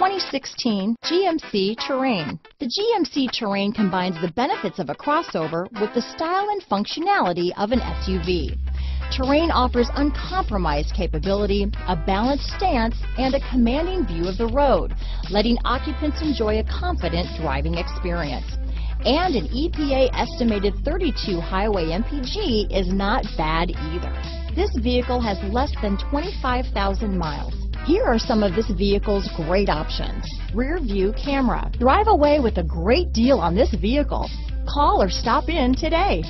2016 GMC Terrain. The GMC Terrain combines the benefits of a crossover with the style and functionality of an SUV. Terrain offers uncompromised capability, a balanced stance, and a commanding view of the road, letting occupants enjoy a confident driving experience. And an EPA estimated 32 highway MPG is not bad either. This vehicle has less than 25,000 miles. Here are some of this vehicle's great options. Rear view camera. Drive away with a great deal on this vehicle. Call or stop in today.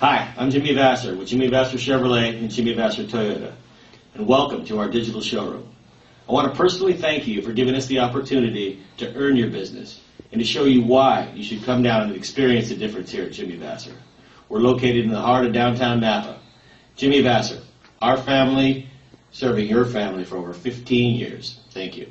Hi, I'm Jimmy Vasser with Jimmy Vasser Chevrolet and Jimmy Vasser Toyota, and welcome to our digital showroom. I want to personally thank you for giving us the opportunity to earn your business and to show you why you should come down and experience the difference here at Jimmy Vasser. We're located in the heart of downtown Napa. Jimmy Vasser, our family serving your family for over 15 years. Thank you.